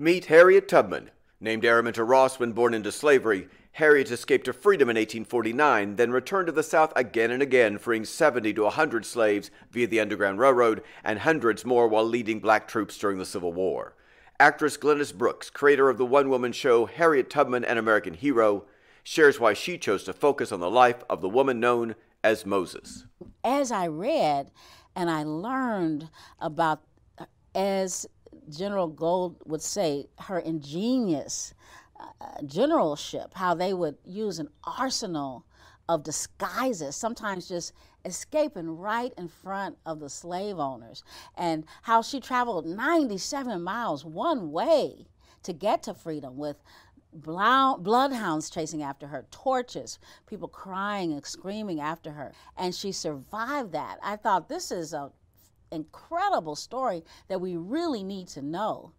Meet Harriet Tubman. Named Araminta Ross when born into slavery, Harriet escaped to freedom in 1849, then returned to the South again and again, freeing 70 to 100 slaves via the Underground Railroad and hundreds more while leading black troops during the Civil War. Actress Glennis Brooks, creator of the one woman show Harriet Tubman An American Hero, shares why she chose to focus on the life of the woman known as Moses. As I read and I learned about, uh, as General Gold would say, her ingenious uh, generalship, how they would use an arsenal of disguises, sometimes just escaping right in front of the slave owners, and how she traveled 97 miles one way to get to freedom with bloodhounds chasing after her, torches, people crying and screaming after her. And she survived that. I thought this is a incredible story that we really need to know.